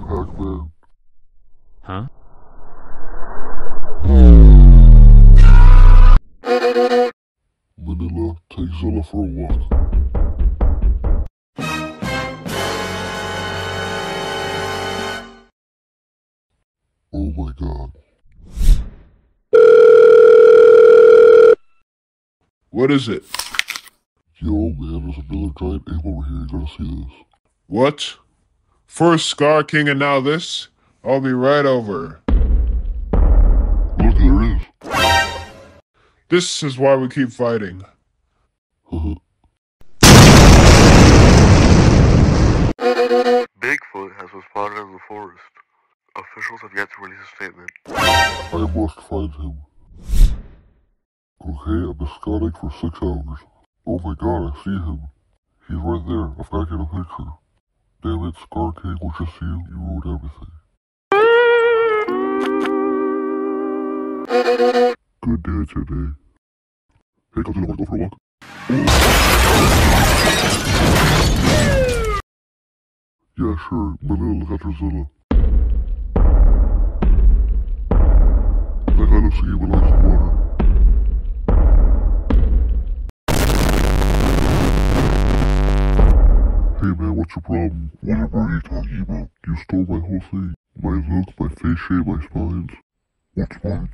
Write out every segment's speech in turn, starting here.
Pac-Man. Huh? Minilla, take Zilla for a walk. Oh my god. What is it? Yo, man, there's another giant ape over here. You gotta see this. What? First Skar King and now this? I'll be right over. Look, there it is. This is why we keep fighting. Bigfoot has been spotted in the forest. Officials have yet to release a statement. I must find him. Okay, I've been scouting for six hours. Oh my god, I see him. He's right there. I've got to get a picture. Damn it, Skar King, we just see you. You ruined everything. Good day today. Hey, Godzilla, wanna go for a walk? Yeah, sure. Minilla Godzilla. I your problem? What are you talking about? You stole my whole thing. My look, my face shape, my spines. What spines?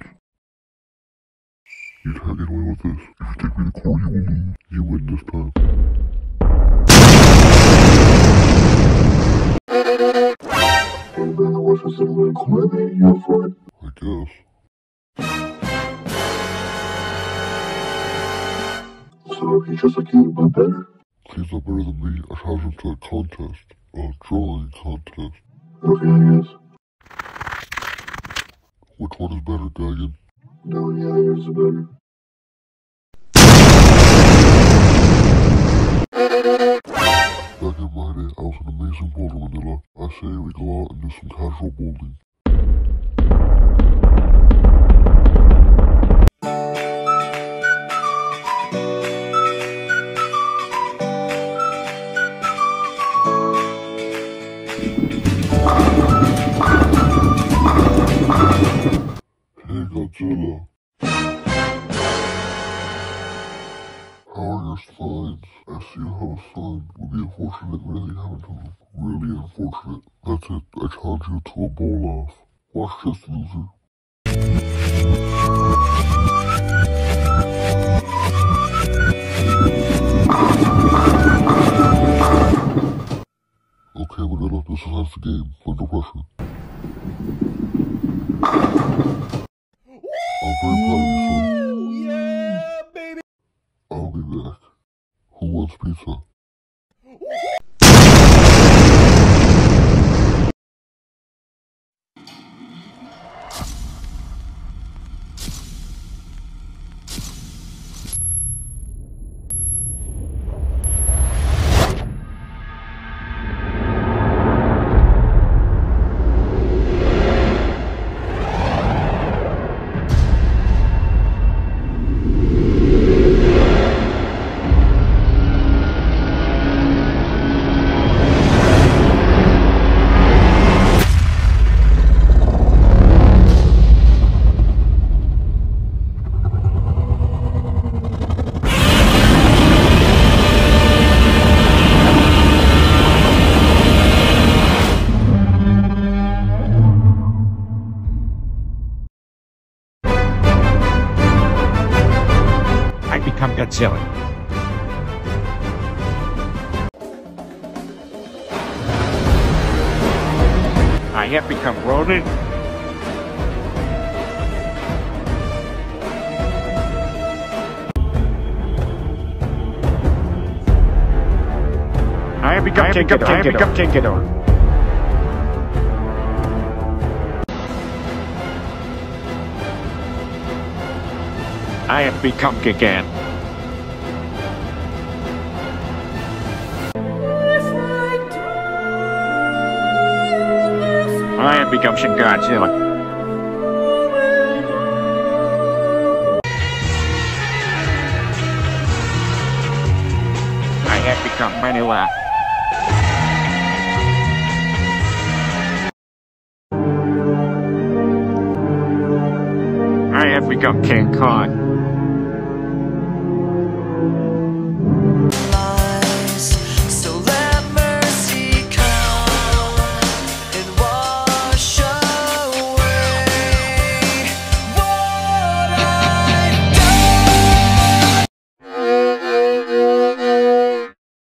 You can't get away with this. If you take me to court, you will lose. You win this time. For? I guess. So he's just like you, but better? He's are better than me. I challenge him to a contest. A drawing contest. Okay, I guess. Which one is better, Gigan? No, yeah, yours is better. Back in my day, I was an amazing bowler, Minilla. I say we go out and do some casual bowling. How are your spines? I see have a spine. Would be unfortunate if anything happened to him. Really unfortunate. That's it. I challenge you to a bowl off. Watch this, loser. Okay, Minilla, this is the game. Under pressure. 그래 I become Godzilla. I have become Rodan. I have become Tinkador. I have become Tinkador. I have become Gigan. I have become Shin Godzilla. I have become Minilla. I have become King Kong.